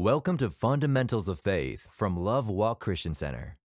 Welcome to Fundamentals of Faith from Love Walk Christian Center.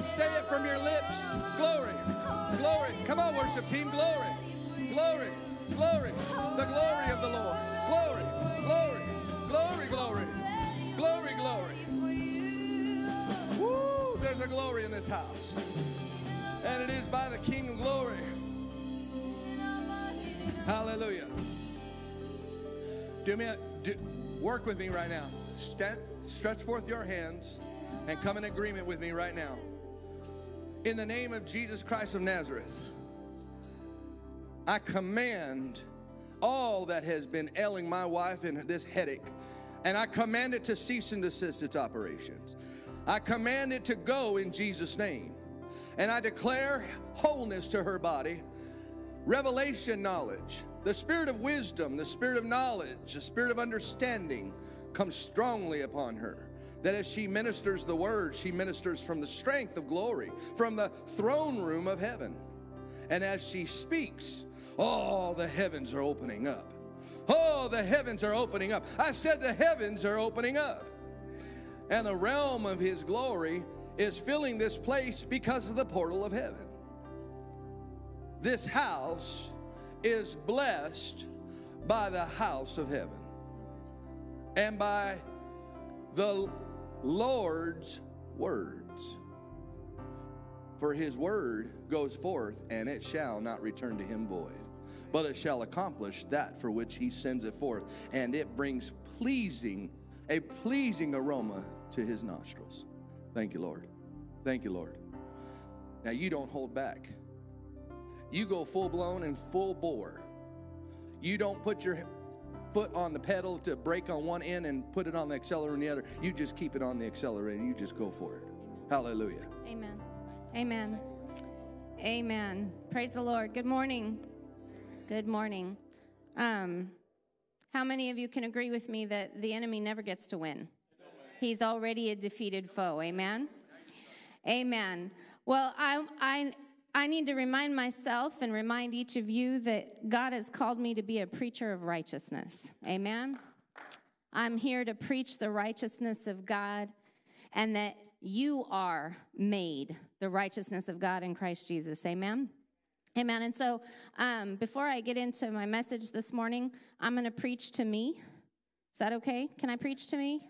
To say it from your lips. Glory. Glory. Come on, worship team. Glory. Glory. Glory. The glory of the Lord. Glory. Glory. Glory. Glory. Glory. Glory. Woo, there's a glory in this house. And it is by the King of glory. Hallelujah. Do me a, do, work with me right now. Stand, stretch forth your hands and come in agreement with me right now. In the name of Jesus Christ of Nazareth, I command all that has been ailing my wife in this headache, and I command it to cease and desist its operations. I command it to go in Jesus' name, and I declare wholeness to her body revelation knowledge, the spirit of wisdom, the spirit of knowledge, the spirit of understanding comes strongly upon her. That as she ministers the word, she ministers from the strength of glory, from the throne room of heaven. And as she speaks, all the heavens are opening up. Oh, the heavens are opening up. I said the heavens are opening up. And the realm of his glory is filling this place because of the portal of heaven this house is blessed by the house of heaven and by the Lord's words. For his word goes forth, and it shall not return to him void, but it shall accomplish that for which he sends it forth, and it brings pleasing, a pleasing aroma to his nostrils. Thank you, Lord. Thank you, Lord. Now you don't hold back you go full blown and full bore. You don't put your foot on the pedal to brake on one end and put it on the accelerator on the other. You just keep it on the accelerator and you just go for it. Hallelujah. Amen. Amen. Amen. Praise the Lord. Good morning. Good morning. Um, how many of you can agree with me that the enemy never gets to win? He's already a defeated foe. Amen. Amen. Well, I, I, I need to remind myself and remind each of you that God has called me to be a preacher of righteousness. Amen. I'm here to preach the righteousness of God and that you are made the righteousness of God in Christ Jesus. Amen. Amen. And so, um, before I get into my message this morning, I'm going to preach to me. Is that okay? Can I preach to me?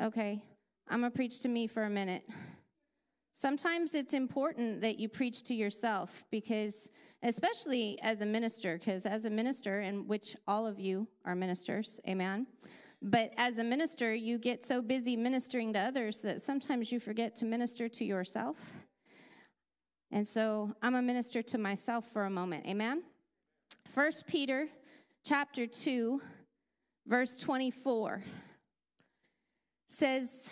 Okay. I'm going to preach to me for a minute. Sometimes it's important that you preach to yourself because, especially as a minister, because as a minister, and which all of you are ministers, amen. But as a minister, you get so busy ministering to others that sometimes you forget to minister to yourself. And so I'm a minister to myself for a moment, amen. First Peter chapter 2, verse 24 says,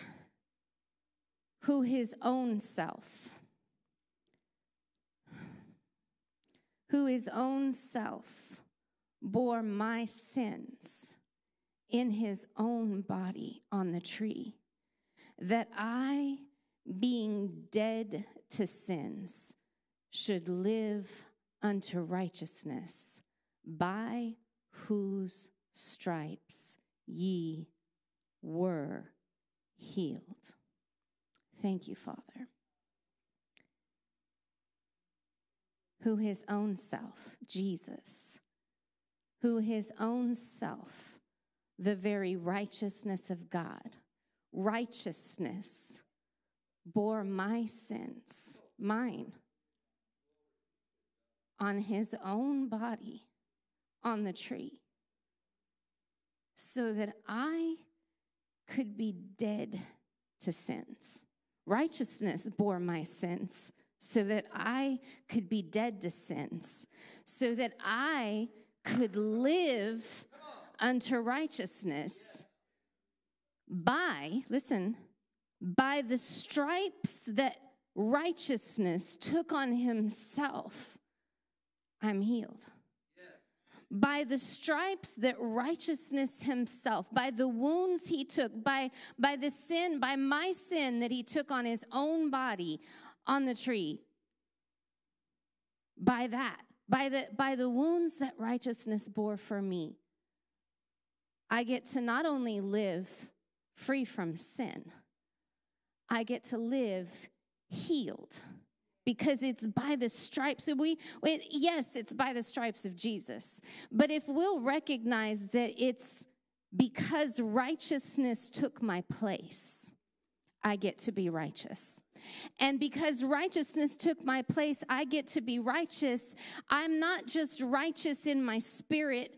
who his own self, who his own self bore my sins in his own body on the tree, that I, being dead to sins, should live unto righteousness, by whose stripes ye were healed. Thank you, Father. Who his own self, Jesus, who his own self, the very righteousness of God, righteousness, bore my sins, mine, on his own body on the tree, so that I could be dead to sins. Righteousness bore my sins so that I could be dead to sins, so that I could live unto righteousness by, listen, by the stripes that righteousness took on himself, I'm healed by the stripes that righteousness himself, by the wounds he took, by, by the sin, by my sin that he took on his own body on the tree, by that, by the, by the wounds that righteousness bore for me, I get to not only live free from sin, I get to live healed because it's by the stripes. of we, yes, it's by the stripes of Jesus. But if we'll recognize that it's because righteousness took my place, I get to be righteous. And because righteousness took my place, I get to be righteous. I'm not just righteous in my spirit,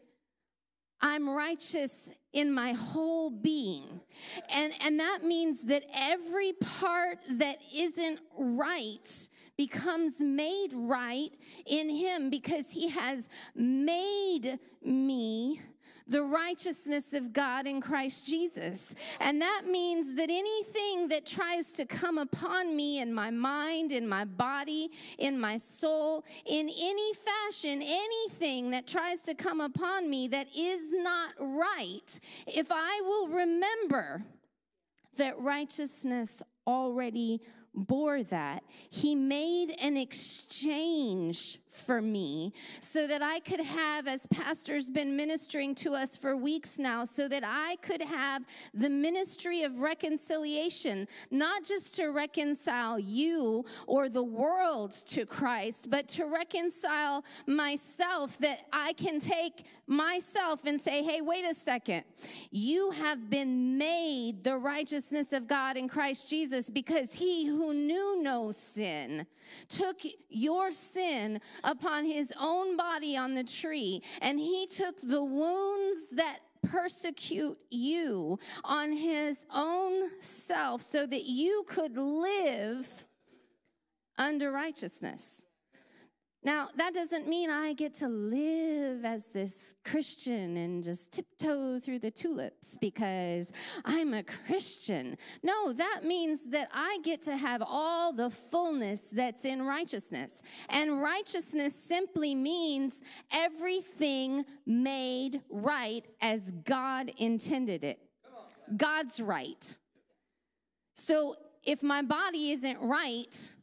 I'm righteous in my whole being. And, and that means that every part that isn't right becomes made right in Him because He has made me the righteousness of God in Christ Jesus. And that means that anything that tries to come upon me in my mind, in my body, in my soul, in any fashion, anything that tries to come upon me that is not right, if I will remember that righteousness already bore that. He made an exchange for me so that I could have, as Pastor's been ministering to us for weeks now, so that I could have the ministry of reconciliation, not just to reconcile you or the world to Christ, but to reconcile myself, that I can take myself and say, hey, wait a second. You have been made the righteousness of God in Christ Jesus because he who knew no sin took your sin upon his own body on the tree, and he took the wounds that persecute you on his own self so that you could live under righteousness. Now, that doesn't mean I get to live as this Christian and just tiptoe through the tulips because I'm a Christian. No, that means that I get to have all the fullness that's in righteousness. And righteousness simply means everything made right as God intended it. God's right. So if my body isn't right,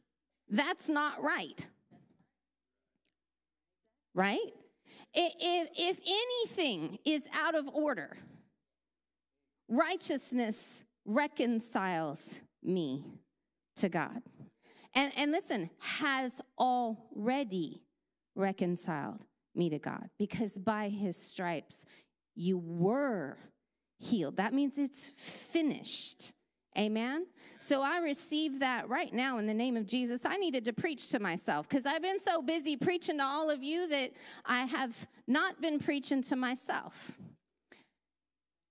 that's not right right? If, if anything is out of order, righteousness reconciles me to God. And, and listen, has already reconciled me to God because by his stripes you were healed. That means it's finished. Amen. So I receive that right now in the name of Jesus. I needed to preach to myself because I've been so busy preaching to all of you that I have not been preaching to myself.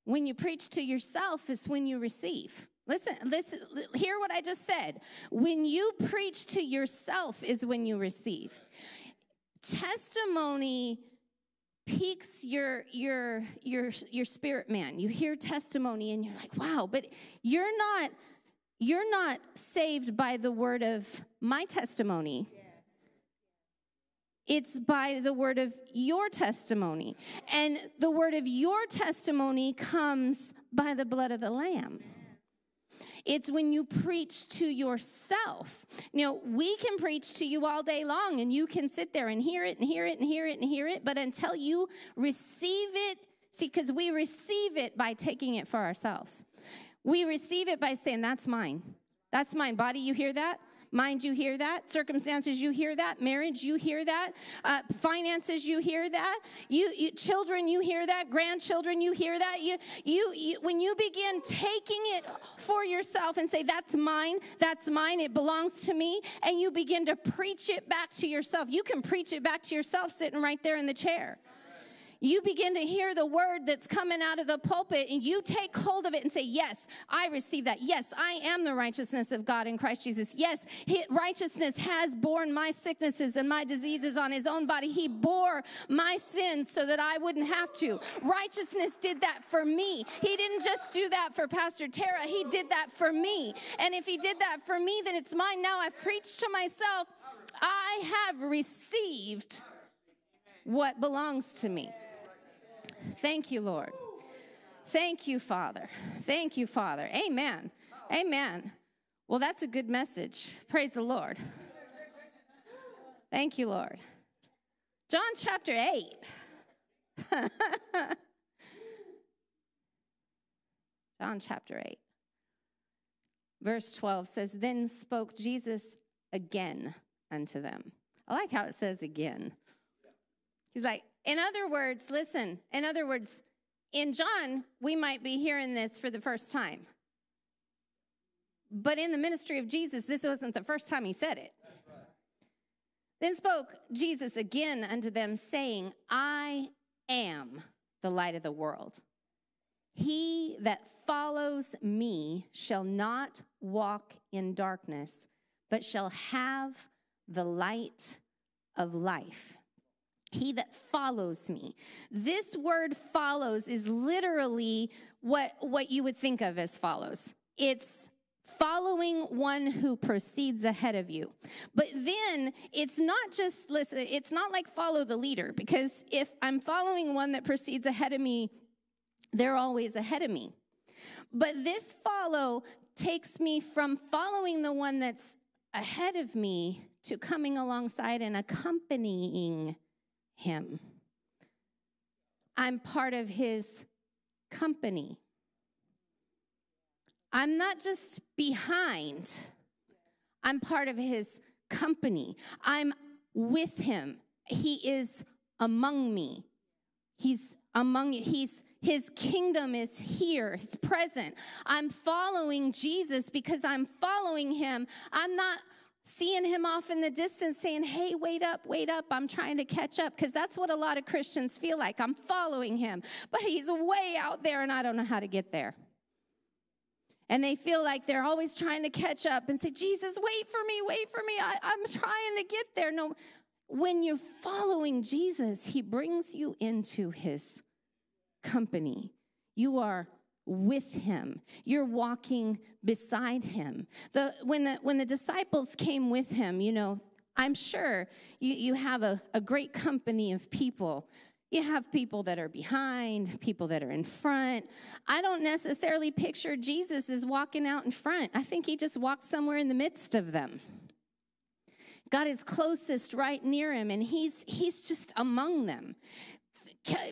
When you preach to yourself is when you receive. Listen, listen, hear what I just said. When you preach to yourself is when you receive. Testimony piques your your your your spirit man. You hear testimony and you're like wow but you're not you're not saved by the word of my testimony. It's by the word of your testimony. And the word of your testimony comes by the blood of the lamb It's when you preach to yourself. You know, we can preach to you all day long and you can sit there and hear it and hear it and hear it and hear it, but until you receive it, see, because we receive it by taking it for ourselves. We receive it by saying, That's mine. That's mine. Body, you hear that? Mind, you hear that. Circumstances, you hear that. Marriage, you hear that. Uh, finances, you hear that. You, you, children, you hear that. Grandchildren, you hear that. You, you, you, when you begin taking it for yourself and say, "That's mine. That's mine. It belongs to me," and you begin to preach it back to yourself, you can preach it back to yourself sitting right there in the chair you begin to hear the word that's coming out of the pulpit and you take hold of it and say, Yes, I receive that. Yes, I am the righteousness of God in Christ Jesus. Yes, righteousness has borne my sicknesses and my diseases on his own body. He bore my sins so that I wouldn't have to. Righteousness did that for me. He didn't just do that for Pastor Tara, he did that for me. And if he did that for me, then it's mine now. I've preached to myself. I have received what belongs to me. Thank you, Lord. Thank you, Father. Thank you, Father. Amen. Amen. Well, that's a good message. Praise the Lord. Thank you, Lord. John chapter 8. John chapter 8. Verse 12 says, Then spoke Jesus again unto them. I like how it says again. He's like, in other words, listen, in other words, in John, we might be hearing this for the first time. But in the ministry of Jesus, this wasn't the first time he said it. Then spoke Jesus again unto them, saying, I am the light of the world. He that follows me shall not walk in darkness, but shall have the light of life he that follows me. This word follows is literally what, what you would think of as follows. It's following one who proceeds ahead of you. But then it's not just listen, it's not like follow the leader because if I'm following one that proceeds ahead of me, they're always ahead of me. But this follow takes me from following the one that's ahead of me to coming alongside and accompanying him. I'm part of his company. I'm not just behind, I'm part of his company. I'm with him. He is among me. He's among you. He's his kingdom is here, his present. I'm following Jesus because I'm following him. I'm not seeing him off in the distance saying, Hey, wait up, wait up, I'm trying to catch up. Because that's what a lot of Christians feel like. I'm following him, but he's way out there and I don't know how to get there. And they feel like they're always trying to catch up and say, Jesus, wait for me, wait for me. I, I'm trying to get there. No, when you're following Jesus, he brings you into his company. You are with him. You're walking beside him. The, when, the, when the disciples came with him, you know, I'm sure you, you have a, a great company of people. You have people that are behind, people that are in front. I don't necessarily picture Jesus as walking out in front. I think he just walked somewhere in the midst of them. God is closest right near him, and he's, he's just among them.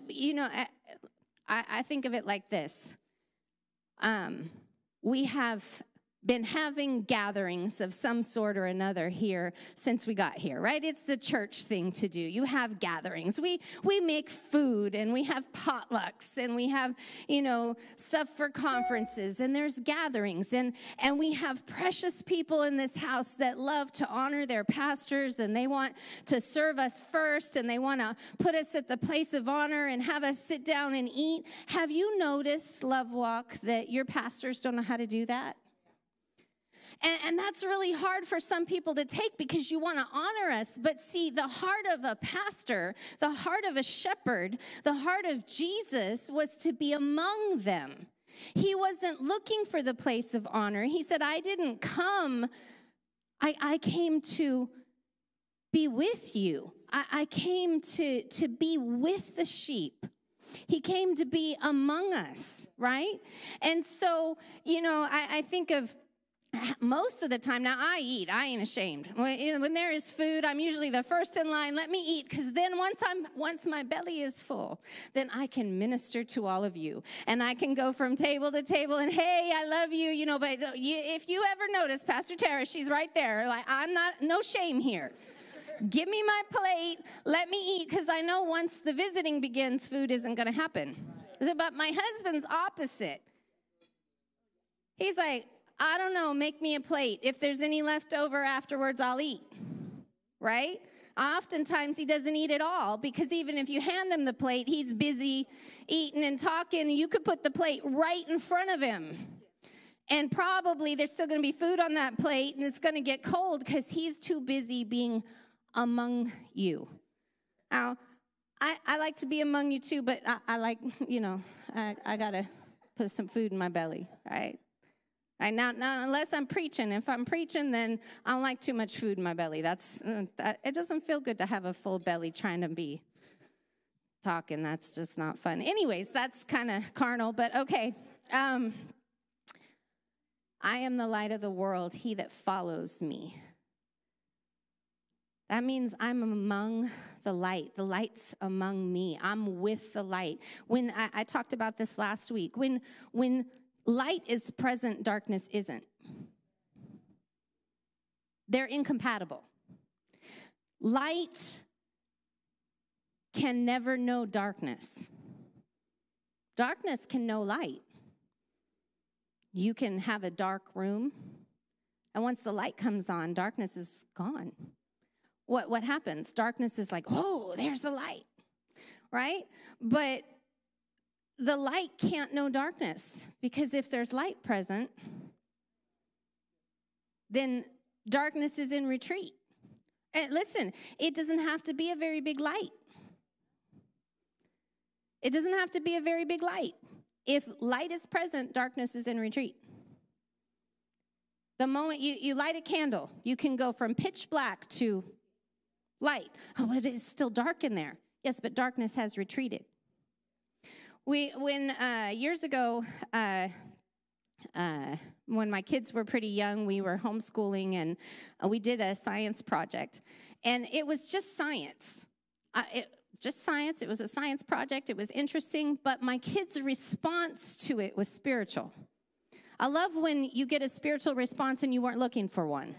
You know, I, I think of it like this um, we have been having gatherings of some sort or another here since we got here right? It's the church thing to do. You have gatherings. We we make food and we have potlucks and we have you know stuff for conferences and there's gatherings and and we have precious people in this house that love to honor their pastors and they want to serve us first and they want to put us at the place of honor and have us sit down and eat. Have you noticed love walk that your pastors don't know how to do that and, and that's really hard for some people to take because you want to honor us. But see, the heart of a pastor, the heart of a shepherd, the heart of Jesus was to be among them. He wasn't looking for the place of honor. He said, I didn't come, I, I came to be with you. I, I came to, to be with the sheep. He came to be among us, right? And so, you know, I, I think of most of the time now i eat i ain't ashamed. When, when there is food i'm usually the first in line let me eat because then once i'm once my belly is full then i can minister to all of you. And i can go from table to table and hey i love you you know but uh, you, if you ever notice pastor tara she's right there like i'm not no shame here. Give me my plate let me eat because i know once the visiting begins food isn't going to happen but my husband's opposite. He's like I don't know, make me a plate. If there's any left over afterwards, I'll eat. Right? Oftentimes he doesn't eat at all because even if you hand him the plate, he's busy eating and talking. You could put the plate right in front of him. And probably there's still going to be food on that plate and it's going to get cold because he's too busy being among you. Now, I, I like to be among you too, but I, I like, you know, I, I got to put some food in my belly, right? Right now, now, unless I'm preaching. If I'm preaching, then I don't like too much food in my belly. That's uh, that, it doesn't feel good to have a full belly trying to be talking. That's just not fun. Anyways, that's kind of carnal, but okay. Um, I am the light of the world. He that follows me. That means I'm among the light. The light's among me. I'm with the light. When I, I talked about this last week, when when Light is present, darkness isn't. They're incompatible. Light can never know darkness. Darkness can know light. You can have a dark room, and once the light comes on, darkness is gone. What, what happens? Darkness is like, oh, there's the light, right? But the light can't know darkness because if there's light present, then darkness is in retreat. And listen, it doesn't have to be a very big light. It doesn't have to be a very big light. If light is present, darkness is in retreat. The moment you, you light a candle, you can go from pitch black to light. Oh, it is still dark in there. Yes, but darkness has retreated. We, when uh, years ago, uh, uh, when my kids were pretty young, we were homeschooling and uh, we did a science project. And it was just science. Uh, it, just science. It was a science project. It was interesting, but my kids' response to it was spiritual. I love when you get a spiritual response and you weren't looking for one.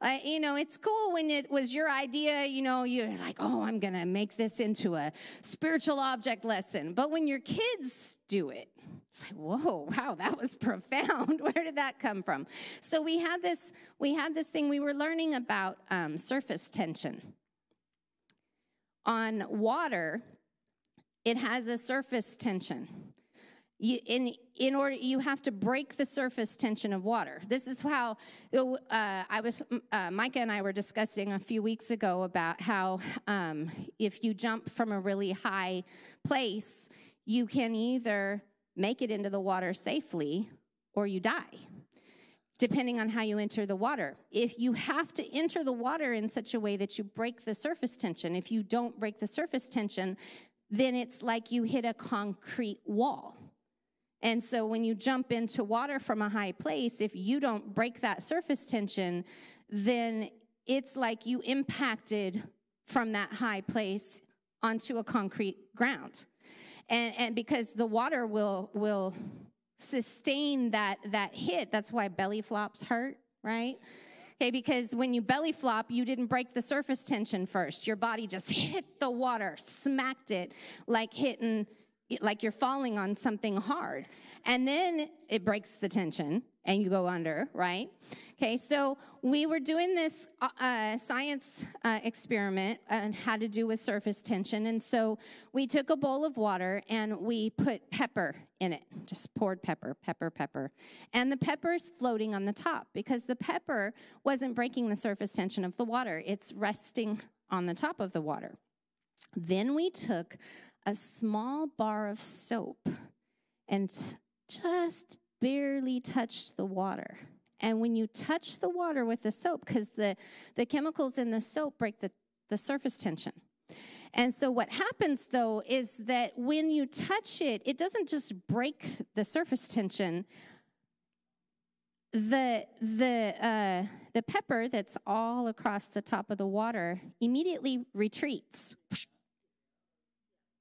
Uh, you know, it's cool when it was your idea, you know, you're like, oh, I'm going to make this into a spiritual object lesson. But when your kids do it, it's like, whoa, wow, that was profound. Where did that come from? So we had this, we had this thing, we were learning about um, surface tension. On water, it has a surface tension. You, in, in order, you have to break the surface tension of water. This is how uh, I was, uh, Micah and I were discussing a few weeks ago about how um, if you jump from a really high place, you can either make it into the water safely or you die depending on how you enter the water. If you have to enter the water in such a way that you break the surface tension, if you don't break the surface tension, then it's like you hit a concrete wall. And so when you jump into water from a high place, if you don't break that surface tension, then it's like you impacted from that high place onto a concrete ground. And, and because the water will, will sustain that, that hit, that's why belly flops hurt, right? Okay, because when you belly flop, you didn't break the surface tension first. Your body just hit the water, smacked it like hitting like you're falling on something hard. And then it breaks the tension and you go under, right? Okay, so we were doing this uh, uh, science uh, experiment and had to do with surface tension. And so we took a bowl of water and we put pepper in it, just poured pepper, pepper, pepper. And the pepper is floating on the top because the pepper wasn't breaking the surface tension of the water, it's resting on the top of the water. Then we took a small bar of soap and just barely touched the water. And when you touch the water with the soap, because the, the chemicals in the soap break the, the surface tension. And so, what happens though is that when you touch it, it doesn't just break the surface tension. the the uh, the pepper that's all across the top of the water immediately retreats.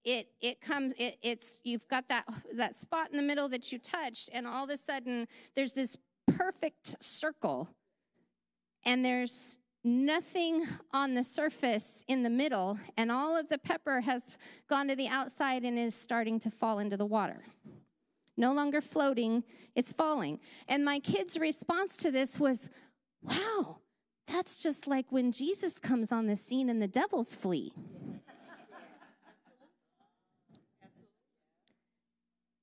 It it comes it, it's you've got that that spot in the middle that you touched, and all of a sudden there's this perfect circle, and there's nothing on the surface in the middle, and all of the pepper has gone to the outside and is starting to fall into the water no longer floating, it's falling. And my kid's response to this was, wow, that's just like when Jesus comes on the scene and the devils flee.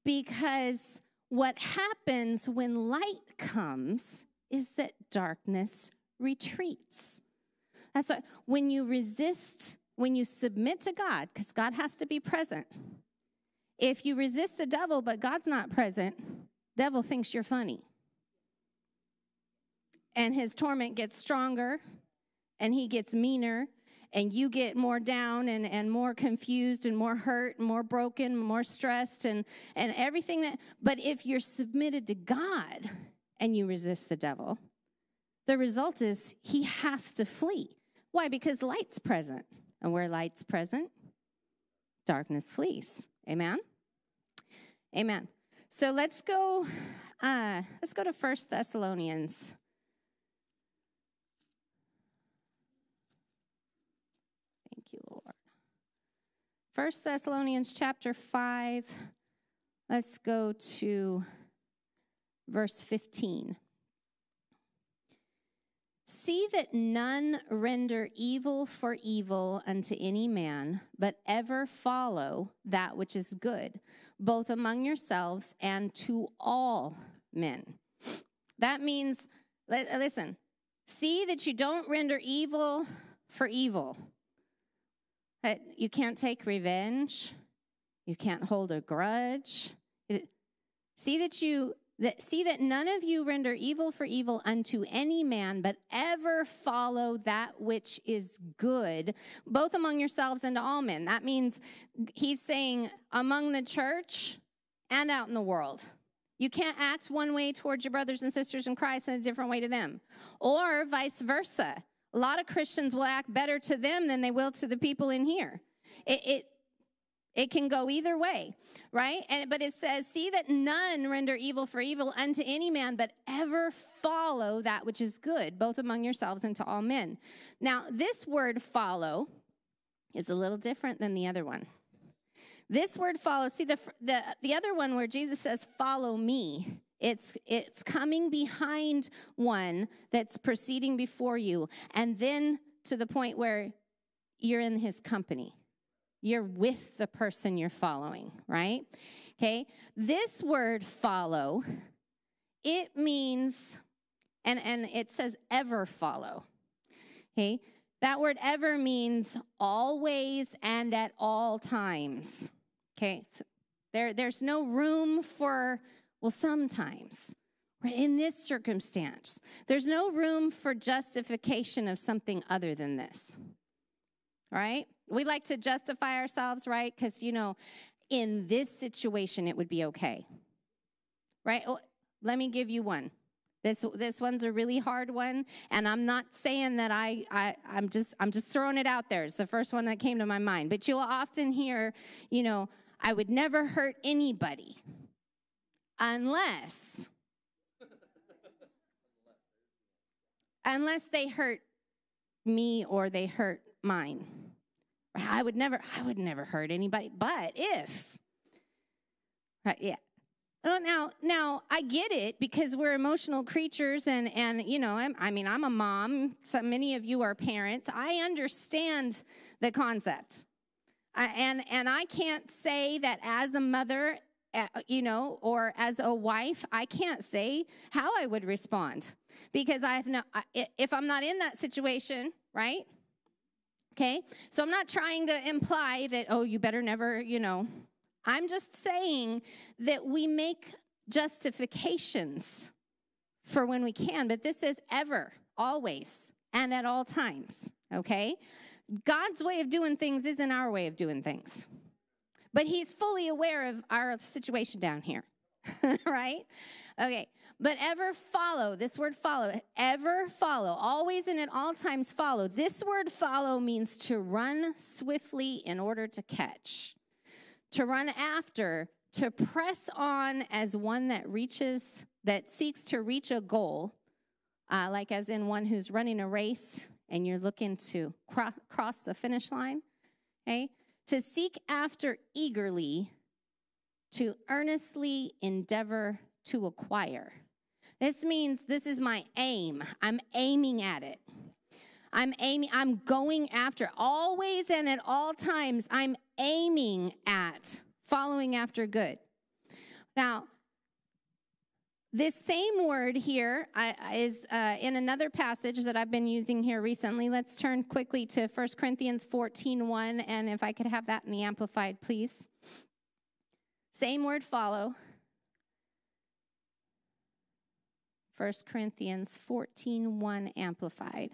Because what happens when light comes is that darkness retreats. That's why when you resist, when you submit to God, because God has to be present, if you resist the devil but God's not present, devil thinks you're funny. And his torment gets stronger and he gets meaner and you get more down and, and more confused and more hurt and more broken, more stressed and, and everything that but if you're submitted to God and you resist the devil, the result is he has to flee. Why? Because light's present. And where light's present, darkness flees. Amen? Amen. So let's go, uh, let's go to First Thessalonians. Thank you, Lord. First Thessalonians chapter 5. Let's go to verse 15. See that none render evil for evil unto any man, but ever follow that which is good, both among yourselves and to all men. That means, listen, see that you don't render evil for evil. You can't take revenge, you can't hold a grudge. See that you that see that none of you render evil for evil unto any man, but ever follow that which is good, both among yourselves and to all men. That means he's saying among the church and out in the world. You can't act one way towards your brothers and sisters in Christ and a different way to them, or vice versa. A lot of Christians will act better to them than they will to the people in here. It, it, it can go either way, right? And but it says, "See that none render evil for evil unto any man, but ever follow that which is good, both among yourselves and to all men." Now, this word follow is a little different than the other one. This word follow, see the the the other one where Jesus says, "Follow me." It's it's coming behind one that's proceeding before you and then to the point where you're in his company you're with the person you're following, right? Okay. This word follow, it means, and, and it says ever follow. Okay. That word ever means always and at all times. Okay. So there, there's no room for, well, sometimes. In this circumstance, there's no room for justification of something other than this. Right? We like to justify ourselves, right? Because, you know, in this situation, it would be okay. Right? Well, let me give you one. This, this one's a really hard one, and I'm not saying that I, I I'm just I'm just throwing it out there. It's the first one that came to my mind. But you'll often hear, you know, I would never hurt anybody unless unless they hurt me or they hurt mine. I would never, I would never hurt anybody, but if, right, yeah. Now, now I get it because we're emotional creatures, and and you know, I'm, i mean, I'm a mom. So many of you are parents. I understand the concept, I, and and I can't say that as a mother, you know, or as a wife, I can't say how I would respond because I have no. If I'm not in that situation, right? Okay? So I'm not trying to imply that, oh, you better never, you know. I'm just saying that we make justifications for when we can, but this is ever, always, and at all times. Okay? God's way of doing things isn't our way of doing things, but He's fully aware of our situation down here. right? Okay, but ever follow, this word follow, ever follow, always and at all times follow. This word follow means to run swiftly in order to catch, to run after, to press on as one that reaches, that seeks to reach a goal, uh, like as in one who's running a race and you're looking to cro- cross the finish line. Okay, to seek after eagerly, to earnestly endeavor to acquire. This means this is my aim. I'm aiming at it. I'm aiming, I'm going after always and at all times. I'm aiming at following after good. Now, this same word here is uh, in another passage that I've been using here recently. Let's turn quickly to 1 Corinthians 14 1, and if I could have that in the Amplified, please. Same word follow. 1 Corinthians 14 1 Amplified.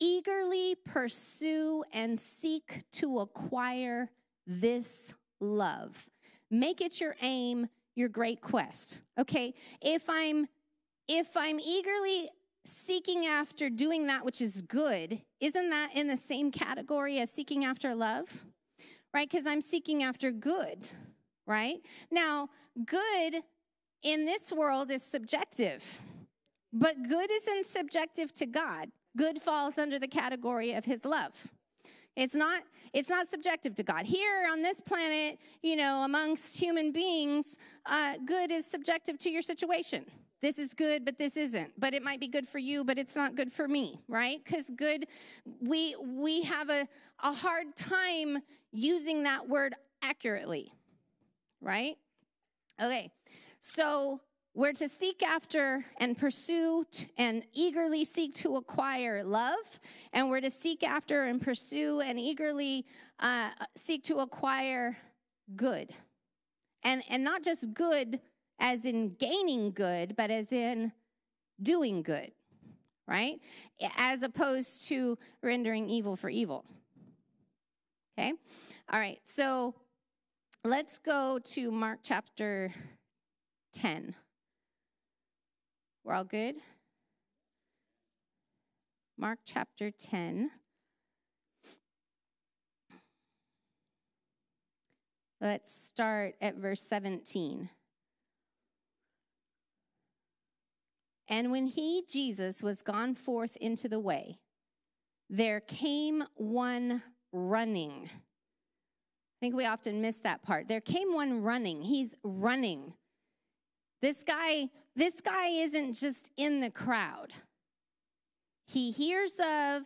Eagerly pursue and seek to acquire this love. Make it your aim, your great quest. Okay? If I'm if I'm eagerly seeking after doing that which is good, isn't that in the same category as seeking after love? Right? Cuz I'm seeking after good, right? Now, good in this world is subjective, but good isn't subjective to God. Good falls under the category of his love. It's not it's not subjective to God. Here on this planet, you know, amongst human beings, uh, good is subjective to your situation. This is good, but this isn't. But it might be good for you, but it's not good for me, right? Because good, we we have a, a hard time using that word accurately, right? Okay, so we're to seek after and pursue and eagerly seek to acquire love, and we're to seek after and pursue and eagerly uh, seek to acquire good. And, and not just good as in gaining good, but as in doing good, right? As opposed to rendering evil for evil. Okay? All right, so let's go to Mark chapter 10. We're all good? Mark chapter 10. Let's start at verse 17. And when he, Jesus, was gone forth into the way, there came one running. I think we often miss that part. There came one running. He's running. This guy, this guy isn't just in the crowd. He hears of,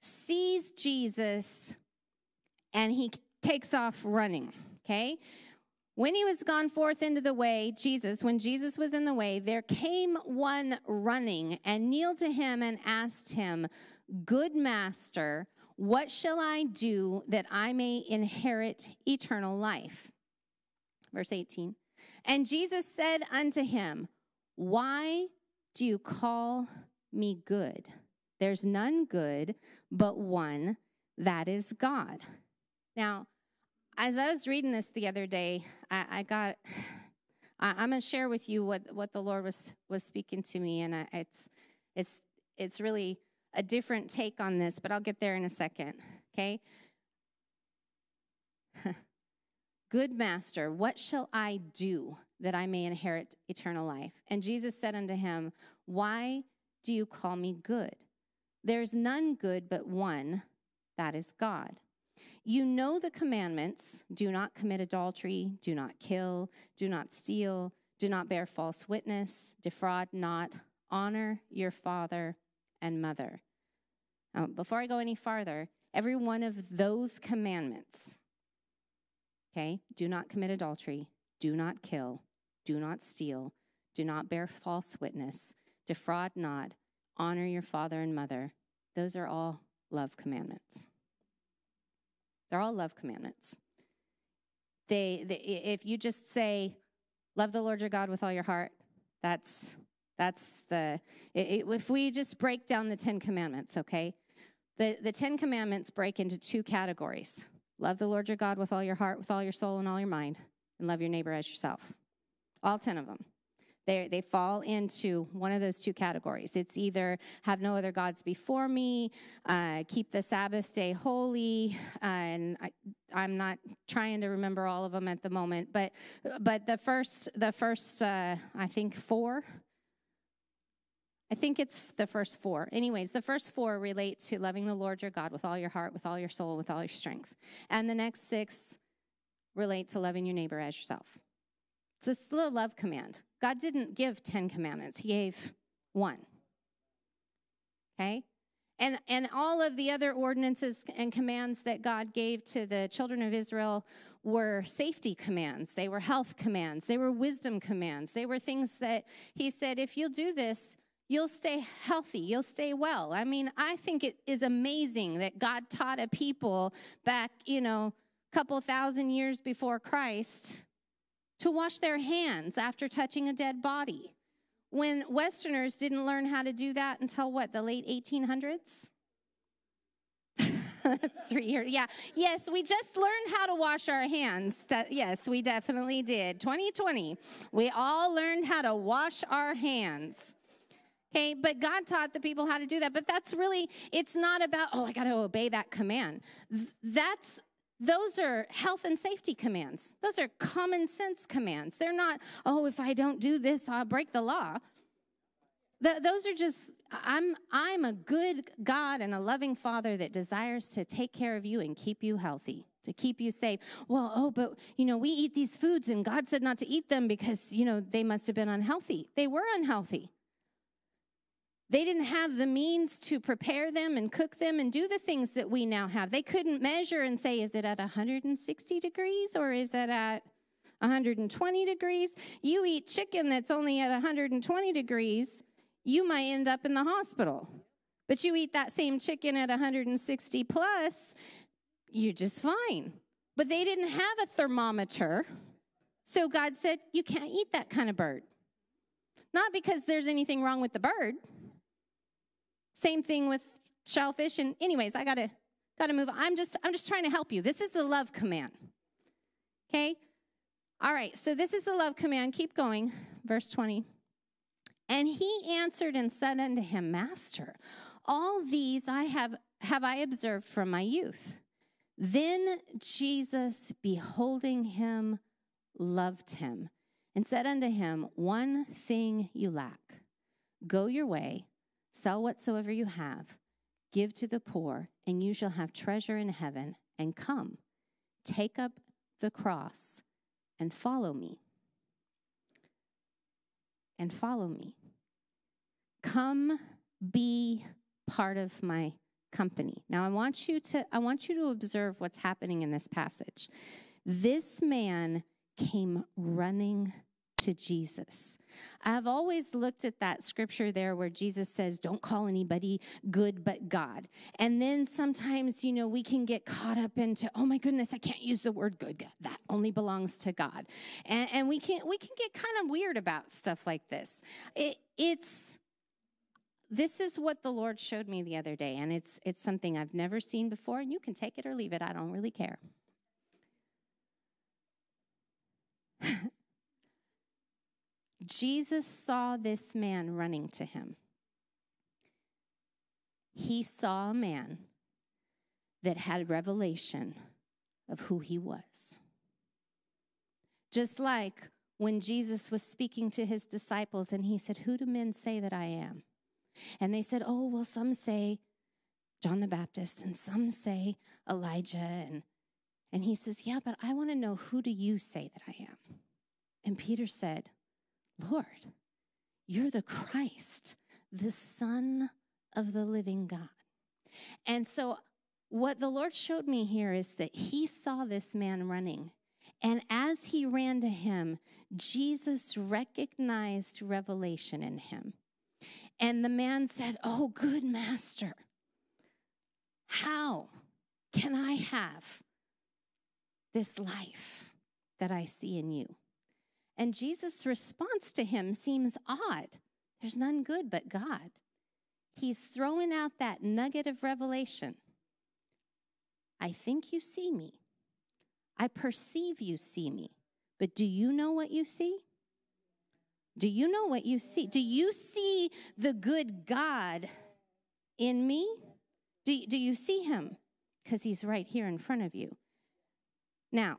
sees Jesus, and he takes off running, okay? When he was gone forth into the way, Jesus, when Jesus was in the way, there came one running and kneeled to him and asked him, Good master, what shall I do that I may inherit eternal life? Verse 18. And Jesus said unto him, Why do you call me good? There's none good but one, that is God. Now, as I was reading this the other day, I, I got. I, am going to share with you what, what the Lord was was speaking to me, and I, it's it's it's really a different take on this, but I'll get there in a second. Okay. Good master, what shall I do that I may inherit eternal life? And Jesus said unto him, Why do you call me good? There's none good but one, that is God. You know the commandments do not commit adultery, do not kill, do not steal, do not bear false witness, defraud not, honor your father and mother. Now, before I go any farther, every one of those commandments Okay? Do not commit adultery. Do not kill. Do not steal. Do not bear false witness. Defraud not. Honor your father and mother. Those are all love commandments. They're all love commandments. They, they if you just say, love the Lord your God with all your heart, that's that's the it, if we just break down the 10 commandments, okay? The the 10 commandments break into two categories. Love the Lord your God with all your heart, with all your soul, and all your mind, and love your neighbor as yourself. All 10 of them. They, they fall into one of those two categories. It's either have no other gods before me, uh, keep the Sabbath day holy, uh, and I, I'm not trying to remember all of them at the moment. But but the first the first uh, I think four. I think it's the first four. Anyways, the first four relate to loving the Lord your God with all your heart, with all your soul, with all your strength, and the next six relate to loving your neighbor as yourself. It's the love command. God didn't give 10 commandments, He gave one. Okay? And, and all of the other ordinances and commands that God gave to the children of Israel were safety commands. They were health commands. They were wisdom commands. They were things that He said, if you'll do this, you'll stay healthy, you'll stay well. I mean, I think it is amazing that God taught a people back, you know, a couple thousand years before Christ to wash their hands after touching a dead body. When Westerners didn't learn how to do that until what, the late 1800s? Three years, yeah. Yes, we just learned how to wash our hands. Yes, we definitely did. 2020, we all learned how to wash our hands. Okay, but God taught the people how to do that. But that's really, it's not about, oh, I got to obey that command. That's those are health and safety commands. Those are common sense commands. They're not, oh, if I don't do this, I'll break the law. Those are just, I'm, I'm a good God and a loving Father that desires to take care of you and keep you healthy, to keep you safe. Well, oh, but, you know, we eat these foods and God said not to eat them because, you know, they must have been unhealthy. They were unhealthy. They didn't have the means to prepare them and cook them and do the things that we now have. They couldn't measure and say, is it at 160 degrees or is it at 120 degrees? You eat chicken that's only at 120 degrees, you might end up in the hospital. But you eat that same chicken at 160 plus, you're just fine. But they didn't have a thermometer. So God said, You can't eat that kind of bird. Not because there's anything wrong with the bird same thing with shellfish. And anyways, I gotta gotta move. I'm just I'm just trying to help you. This is the love command. Okay? All right, so this is the love command. Keep going. Verse 20. And he answered and said unto him, Master, all these I have have I observed from my youth. Then Jesus, beholding him, loved him, and said unto him, One thing you lack. Go your way, Sell whatsoever you have, give to the poor, and you shall have treasure in heaven. And come, take up the cross and follow me. And follow me. Come be part of my company. Now I want you to I want you to observe what's happening in this passage. This man came running to Jesus. I've always looked at that scripture there where Jesus says, Don't call anybody good but God. And then sometimes, you know, we can get caught up into, Oh my goodness, I can't use the word good. That only belongs to God. And, and we, can, we can get kind of weird about stuff like this. It, it's, this is what the Lord showed me the other day, and it's, it's something I've never seen before, and you can take it or leave it. I don't really care. Jesus saw this man running to him. He saw a man that had revelation of who he was. Just like when Jesus was speaking to his disciples and he said, Who do men say that I am? And they said, Oh, well, some say John the Baptist and some say Elijah. And, and he says, Yeah, but I want to know who do you say that I am? And Peter said, Lord, you're the Christ, the Son of the living God. And so, what the Lord showed me here is that he saw this man running. And as he ran to him, Jesus recognized revelation in him. And the man said, Oh, good master, how can I have this life that I see in you? And Jesus' response to him seems odd. There's none good but God. He's throwing out that nugget of revelation. I think you see me. I perceive you see me. But do you know what you see? Do you know what you see? Do you see the good God in me? Do, do you see him? Because he's right here in front of you. Now,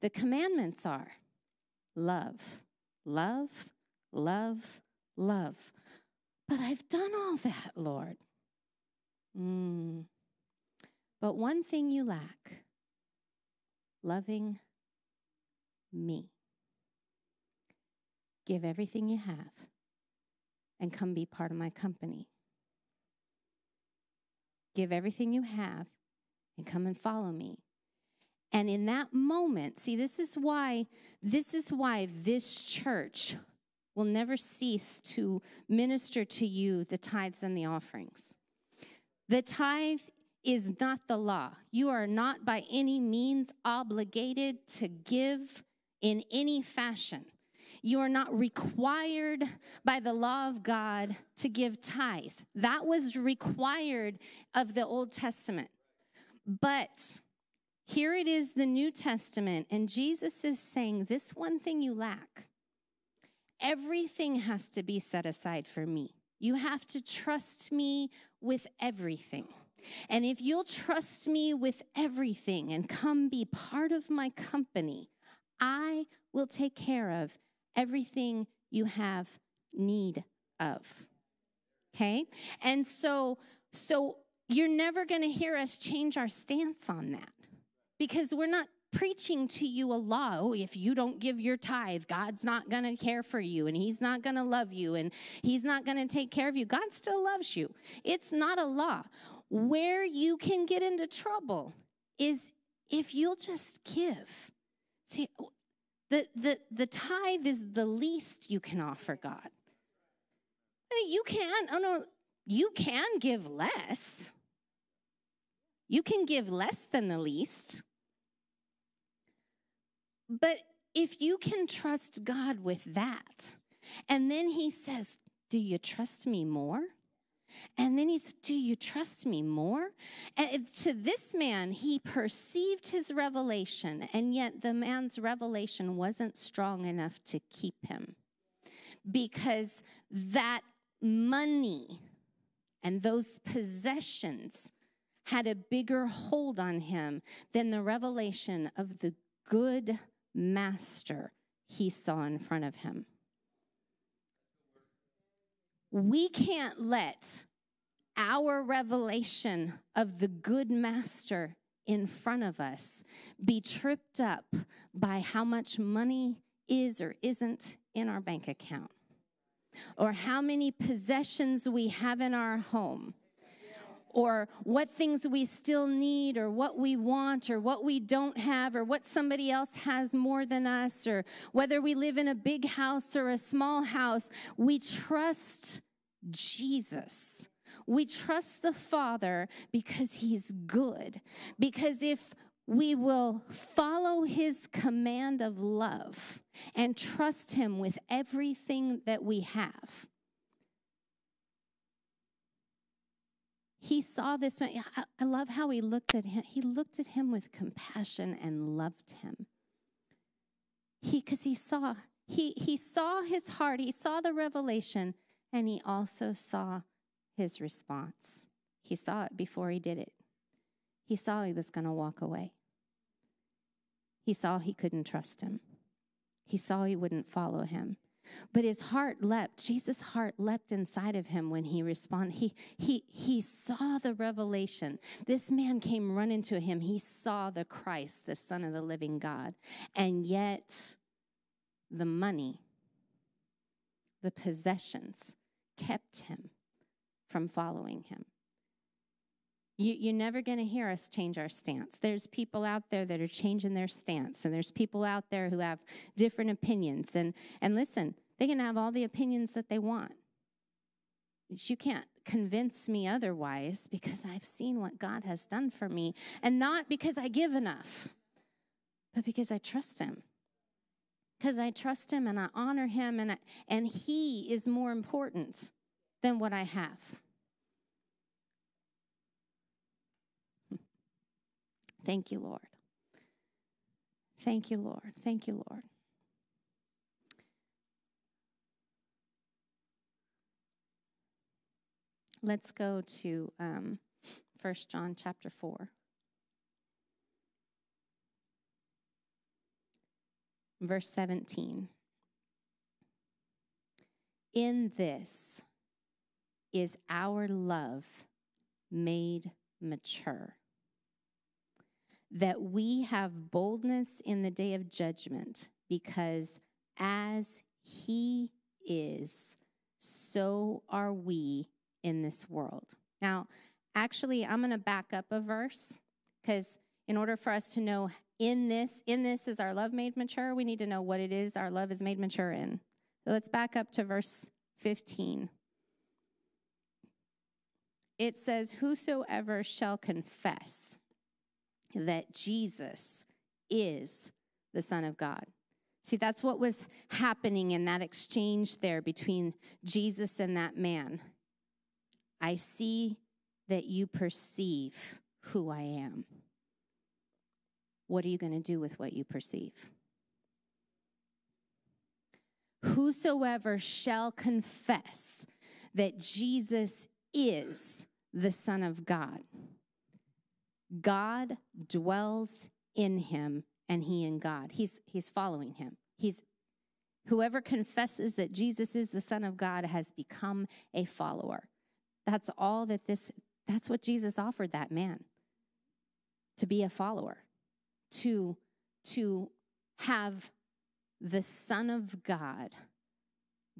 the commandments are love, love, love, love. But I've done all that, Lord. Mm. But one thing you lack loving me. Give everything you have and come be part of my company. Give everything you have and come and follow me. And in that moment, see, this is why, this is why this church will never cease to minister to you the tithes and the offerings. The tithe is not the law. You are not by any means obligated to give in any fashion. You are not required by the law of God to give tithe. That was required of the Old Testament. But here it is, the New Testament, and Jesus is saying, This one thing you lack. Everything has to be set aside for me. You have to trust me with everything. And if you'll trust me with everything and come be part of my company, I will take care of everything you have need of. Okay? And so so you're never going to hear us change our stance on that because we're not preaching to you a law. Oh, if you don't give your tithe, God's not going to care for you and He's not going to love you and He's not going to take care of you. God still loves you. It's not a law. Where you can get into trouble is if you'll just give. See, the, the, the tithe is the least you can offer God. You can, oh no, you can give less. You can give less than the least. But if you can trust God with that, and then he says, Do you trust me more? And then he said, Do you trust me more? And to this man, he perceived his revelation, and yet the man's revelation wasn't strong enough to keep him because that money and those possessions had a bigger hold on him than the revelation of the good master he saw in front of him. We can't let our revelation of the good master in front of us be tripped up by how much money is or isn't in our bank account, or how many possessions we have in our home, or what things we still need, or what we want, or what we don't have, or what somebody else has more than us, or whether we live in a big house or a small house. We trust Jesus. We trust the Father because He's good. Because if we will follow His command of love and trust Him with everything that we have, he saw this man. I love how he looked at him. He looked at him with compassion and loved him. He, because he saw, he, he saw his heart, he saw the revelation, and he also saw his response. He saw it before he did it. He saw he was going to walk away. He saw he couldn't trust him. He saw he wouldn't follow him. But his heart leapt. Jesus' heart leapt inside of him when he responded. He, he, he saw the revelation. This man came running to him. He saw the Christ, the Son of the living God. And yet, the money, the possessions kept him from following him. You, are never going to hear us change our stance. There's people out there that are changing their stance, and there's people out there who have different opinions. And, and listen, they can have all the opinions that they want. But you can't convince me otherwise because I've seen what God has done for me, and not because I give enough, but because I trust Him. Because I trust Him and I honor Him, and, I, and He is more important than what I have. Thank you, Lord. Thank you, Lord. Thank you, Lord. Let's go to um, 1 John chapter 4. Verse 17. In this is our love made mature, that we have boldness in the day of judgment, because as He is, so are we in this world. Now, actually, I'm going to back up a verse because in order for us to know in this, in this is our love made mature, we need to know what it is our love is made mature in. So let's back up to verse 15. It says, Whosoever shall confess that Jesus is the Son of God. See, that's what was happening in that exchange there between Jesus and that man. I see that you perceive who I am. What are you going to do with what you perceive? Whosoever shall confess that Jesus is the Son of God, God dwells in him and he in God. He's, he's following him. He's whoever confesses that Jesus is the Son of God has become a follower. That's all that this, that's what Jesus offered that man to be a follower, to, to have the Son of God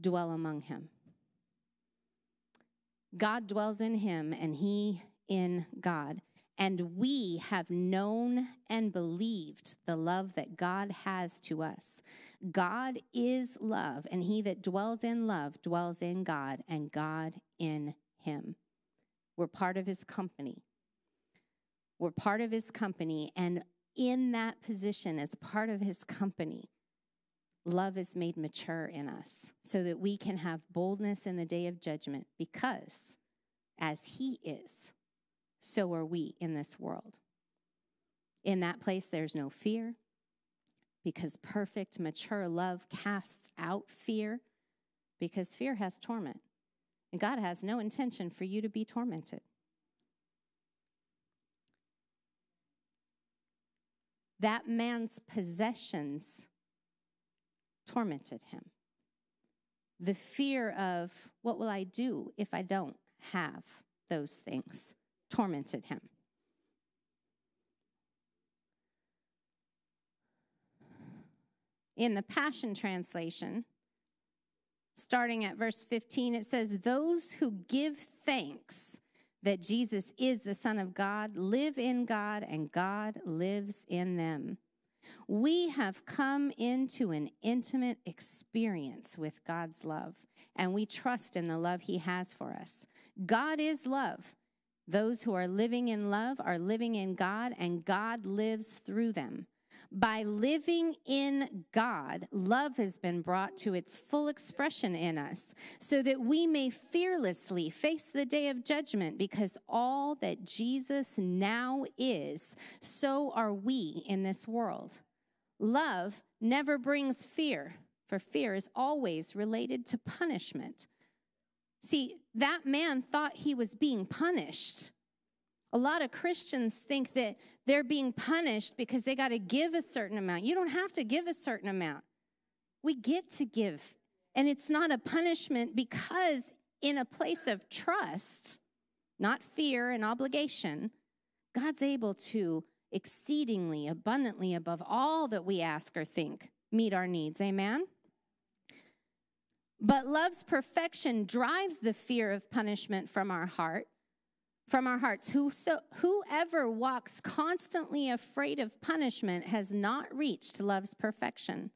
dwell among him. God dwells in him and he in God. And we have known and believed the love that God has to us. God is love, and he that dwells in love dwells in God, and God in him. We're part of his company. We're part of his company, and in that position, as part of his company, love is made mature in us so that we can have boldness in the day of judgment because as he is, so are we in this world. In that place, there's no fear because perfect, mature love casts out fear because fear has torment. And God has no intention for you to be tormented. That man's possessions tormented him. The fear of, what will I do if I don't have those things, tormented him. In the Passion Translation, starting at verse 15, it says, Those who give thanks that Jesus is the Son of God live in God, and God lives in them. We have come into an intimate experience with God's love, and we trust in the love He has for us. God is love. Those who are living in love are living in God, and God lives through them. By living in God, love has been brought to its full expression in us so that we may fearlessly face the day of judgment because all that Jesus now is, so are we in this world. Love never brings fear, for fear is always related to punishment. See, that man thought he was being punished. A lot of Christians think that they're being punished because they got to give a certain amount. You don't have to give a certain amount. We get to give. And it's not a punishment because, in a place of trust, not fear and obligation, God's able to exceedingly abundantly above all that we ask or think meet our needs. Amen? But love's perfection drives the fear of punishment from our heart from our hearts. Whoso, whoever walks constantly afraid of punishment has not reached love's perfection.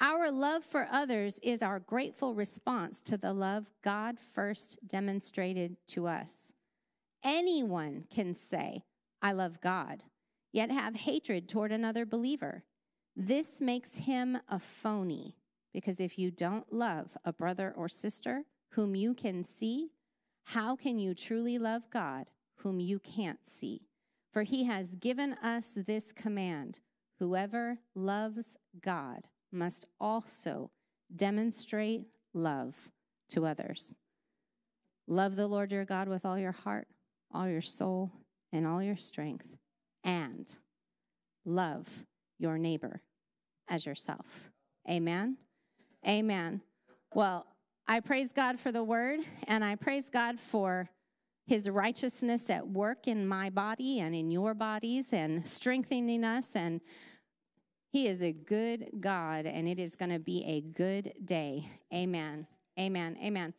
Our love for others is our grateful response to the love God first demonstrated to us. Anyone can say, I love God, yet have hatred toward another believer. This makes him a phony, because if you don't love a brother or sister whom you can see, how can you truly love God whom you can't see? For he has given us this command whoever loves God must also demonstrate love to others. Love the Lord your God with all your heart, all your soul, and all your strength, and love your neighbor as yourself. Amen. Amen. Well, I praise God for the word, and I praise God for his righteousness at work in my body and in your bodies and strengthening us. And he is a good God, and it is going to be a good day. Amen. Amen. Amen.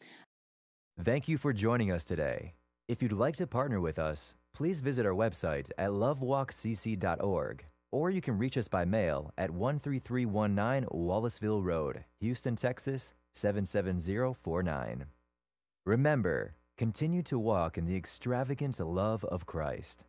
Thank you for joining us today. If you'd like to partner with us, please visit our website at lovewalkcc.org or you can reach us by mail at 13319 Wallisville Road, Houston, Texas 77049. Remember, continue to walk in the extravagant love of Christ.